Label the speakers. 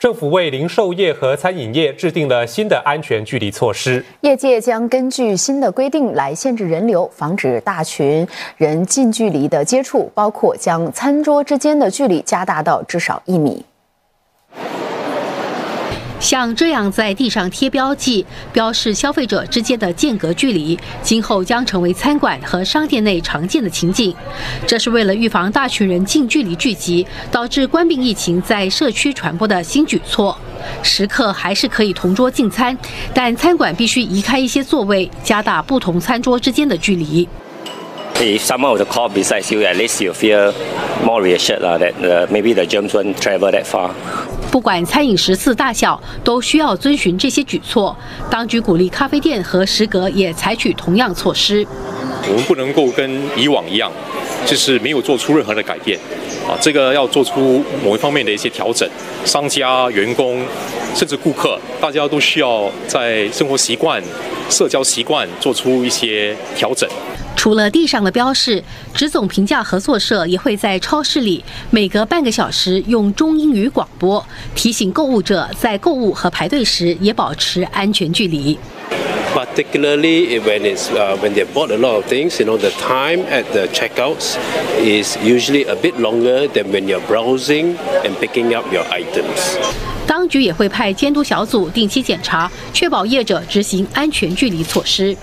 Speaker 1: 政府为零售业和餐饮业制定了新的安全距离措施。
Speaker 2: 业界将根据新的规定来限制人流，防止大群人近距离的接触，包括将餐桌之间的距离加大到至少一米。
Speaker 3: 像这样在地上贴标记，标示消费者之间的间隔距离，今后将成为餐馆和商店内常见的情景。这是为了预防大群人近距离聚集，导致冠病疫情在社区传播的新举措。食客还是可以同桌进餐，但餐馆必须移开一些座位，加大不同餐桌之间的距离。
Speaker 4: If someone was to cough besides you, at least you feel more reassured that maybe the germs won't travel that far.
Speaker 3: 不管餐饮食肆大小，都需要遵循这些举措。当局鼓励咖啡店和食阁也采取同样措施。
Speaker 5: 我们不能够跟以往一样，就是没有做出任何的改变。啊，这个要做出某一方面的一些调整。商家、员工，甚至顾客，大家都需要在生活习惯、社交习惯做出一些调整。
Speaker 3: 除了地上的标示，直总评价合作社也会在超市里每隔半个小时用中英语广播提醒购物者在购物和排队时也保持安全距离。
Speaker 6: Particularly when it's when they bought a lot of things, you know, the time at the checkouts is usually a bit longer than when you're browsing and picking up your items.
Speaker 3: 当局也会派监督小组定期检查，确保业者执行安全距离措施。